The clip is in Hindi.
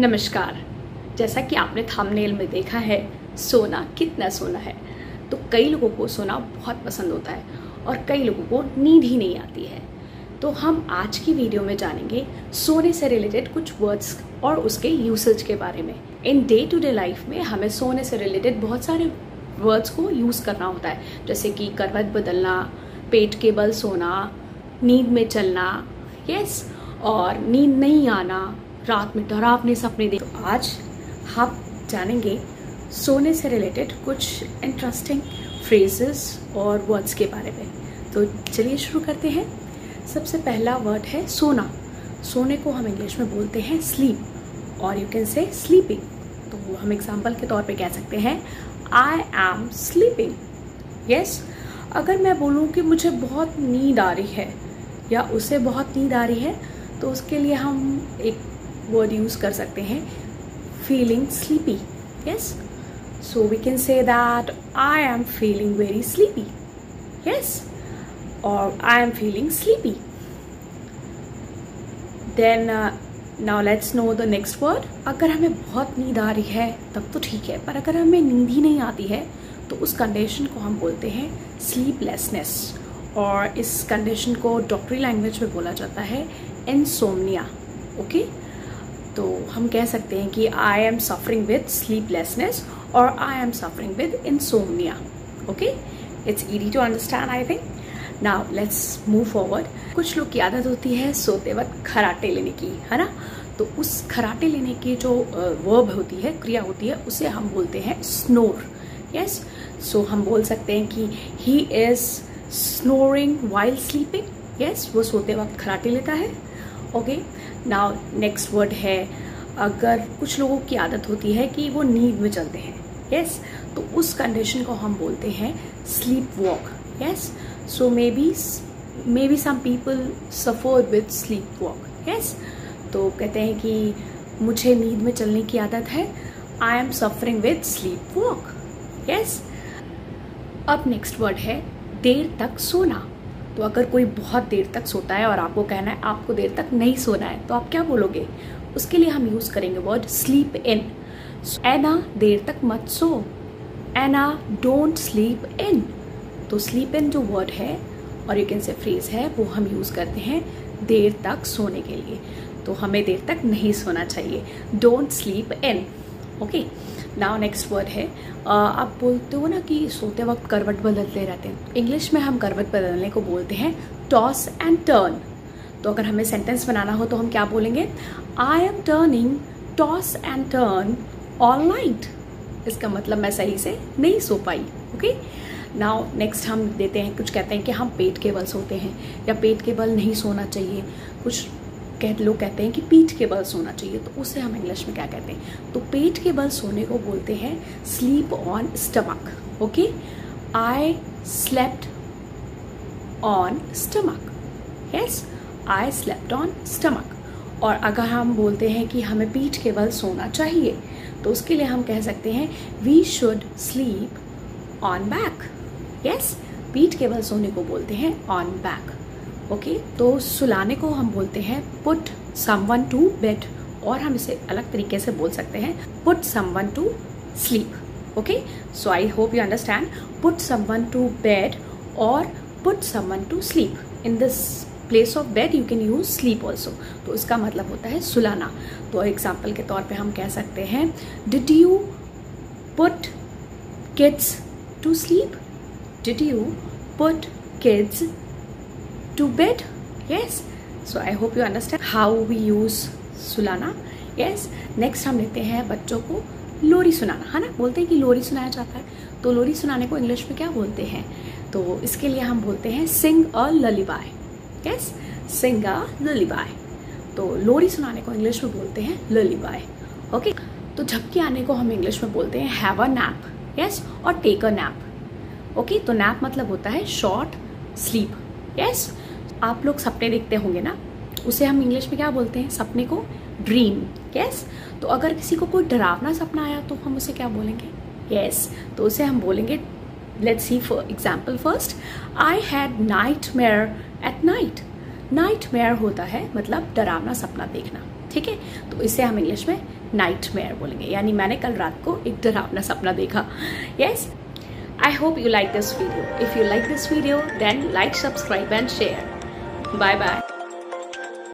नमस्कार। जैसा कि आपने थंबनेल में देखा है, सोना कितना सोना है। तो कई लोगों को सोना बहुत पसंद होता है और कई लोगों को नींद ही नहीं आती है। तो हम आज की वीडियो में जानेंगे सोने से रिलेटेड कुछ वर्ड्स और उसके यूसेज के बारे में। In day to day life में हमें सोने से रिलेटेड बहुत सारे वर्ड्स को यूज़ करना होता है। जैसे कि करवट बदलना, पेट के बल सोना, नींद में चलना यस और नींद नहीं आना रात में डरावने सपने देख तो आज हम जानेंगे सोने से रिलेटेड कुछ इंटरेस्टिंग फ्रेजेस और वर्ड्स के बारे में। तो चलिए शुरू करते हैं। सबसे पहला वर्ड है सोना। सोने को हम इंग्लिश में बोलते हैं स्लीप और यू कैन से स्लीपिंग तो हम एग्ज़ाम्पल के तौर पे कह सकते हैं आई एम स्लीपिंग यस अगर मैं बोलूँ कि मुझे बहुत नींद आ रही है या उसे बहुत नींद आ रही है तो उसके लिए हम एक वर्ड यूज़ कर सकते हैं feeling sleepy yes so we can say that I am feeling very sleepy yes और I am feeling sleepy then now let's know the next word अगर हमें बहुत नींद आ रही है तब तो ठीक है पर अगर हमें नींद ही नहीं आती है तो उस कंडीशन को हम बोलते हैं स्लीपलेसनेस और इस कंडीशन को डॉक्टरी लैंग्वेज में बोला जाता है इनसोमनिया ओके तो हम कह सकते हैं कि I am suffering with sleeplessness और I am suffering with insomnia okay it's easy to understand I think now let's move forward कुछ लोग की आदत होती है सोते वक्त खराटे लेने की, है ना? तो उस खराटे लेने की जो वर्ब होती है, क्रिया होती है, उसे हम बोलते हैं स्नोर यस सो हम बोल सकते हैं कि he is snoring while sleeping yes वो सोते वक्त खराटे लेता है. ओके नाउ नेक्स्ट वर्ड है, अगर कुछ लोगों की आदत होती है कि वो नींद में चलते हैं यस yes? तो उस कंडीशन को हम बोलते हैं sleep walk yes so may be may be some people suffer with sleep walk yes तो कहते हैं कि मुझे नींद में चलने की आदत है I am suffering with sleep walk yes अब नेक्स्ट वर्ड है, देर तक सोना। तो अगर कोई बहुत देर तक सोता है और आपको कहना है, आपको देर तक नहीं सोना है तो आप क्या बोलोगे? उसके लिए हम यूज़ करेंगे वर्ड स्लीप इन एना देर तक मत सो। एना डोंट स्लीप इन तो स्लीप इन जो वर्ड है, और यू कैन से फ्रेज है, वो हम यूज़ करते हैं देर तक सोने के लिए। तो हमें देर तक नहीं सोना चाहिए। Don't sleep in okay now next word है। आप बोलते हो ना कि सोते वक्त करवट बदलते रहते हैं। इंग्लिश में हम करवट बदलने को बोलते हैं टॉस एंड टर्न तो अगर हमें सेंटेंस बनाना हो तो हम क्या बोलेंगे? I am turning toss and turn all night इसका मतलब मैं सही से नहीं सो पाई। ओके नाउ नेक्स्ट हम देते हैं, कुछ कहते हैं कि हम पेट के बल सोते हैं। या पेट के बल नहीं सोना चाहिए। कुछ कह, लोग कहते हैं कि पीठ के बल सोना चाहिए तो उसे हम इंग्लिश में क्या कहते हैं? तो पेट के बल सोने को बोलते हैं sleep on stomach okay I slept on stomach yes I slept on stomach और अगर हम बोलते हैं कि हमें पीठ के बल सोना चाहिए तो उसके लिए हम कह सकते हैं we should sleep on back yes पीठ के बल सोने को बोलते हैं ऑन बैक ओके तो सुलाने को हम बोलते हैं पुट समवन टू बेड और हम इसे अलग तरीके से बोल सकते हैं put someone to sleep okay so I hope you understand put someone to bed और put someone to sleep in this place of bed you can use sleep also तो इसका मतलब होता है सुलाना. तो एग्ज़ाम्पल के तौर पे हम कह सकते हैं did you put kids to sleep did you put kids to bed. Yes. So, i hope you understand how we use सुलाना yes. Next, हम लेते हैं बच्चों को लोरी सुनाना, है ना? बोलते हैं कि लोरी सुनाया जाता है। तो लोरी सुनाने को इंग्लिश में क्या बोलते हैं? तो इसके लिए हम बोलते हैं sing a lullaby yes sing a lullaby तो लोरी सुनाने को इंग्लिश में बोलते हैं ललीबाय ओके तो झपकी आने को हम इंग्लिश में बोलते हैं हैव अ नैप यस और टेक अ नैप ओके तो नैप मतलब होता है शॉर्ट स्लीप यस आप लोग सपने देखते होंगे ना? उसे हम इंग्लिश में क्या बोलते हैं? सपने को ड्रीम यस तो अगर किसी को कोई डरावना सपना आया तो हम उसे क्या बोलेंगे? यस तो उसे हम बोलेंगे let's see for example first I had nightmare at night nightmare होता है मतलब डरावना सपना देखना, ठीक है? तो इसे हम इंग्लिश में नाइट मेयर बोलेंगे। यानी मैंने कल रात को एक डरावना सपना देखा। Yes I hope you like this video. If you like this video, then like, subscribe and share. Bye bye.